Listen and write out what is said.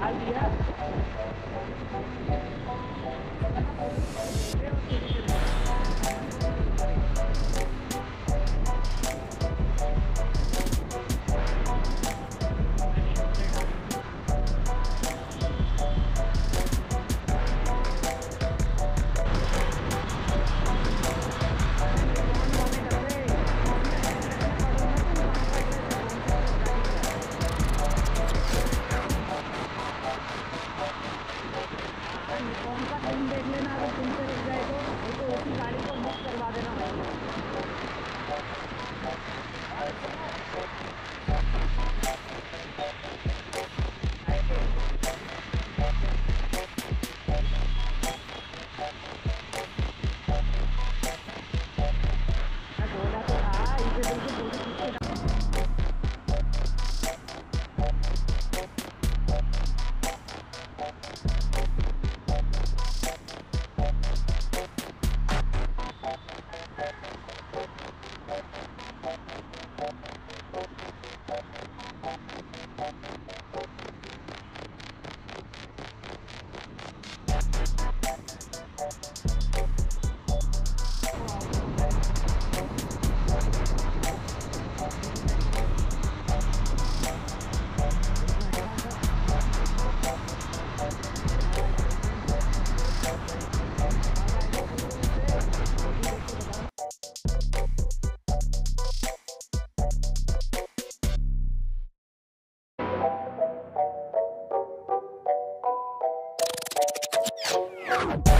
Idea. Thank.